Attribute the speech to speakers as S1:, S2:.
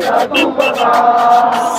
S1: 小苹果。